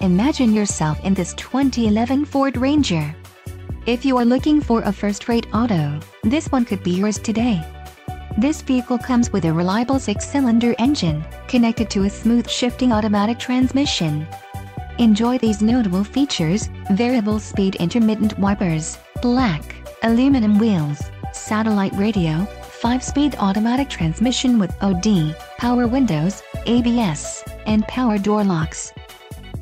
Imagine yourself in this 2011 Ford Ranger. If you are looking for a first-rate auto, this one could be yours today. This vehicle comes with a reliable six-cylinder engine, connected to a smooth shifting automatic transmission. Enjoy these notable features, variable speed intermittent wipers, black, aluminum wheels, satellite radio, 5-speed automatic transmission with OD, power windows, ABS, and power door locks.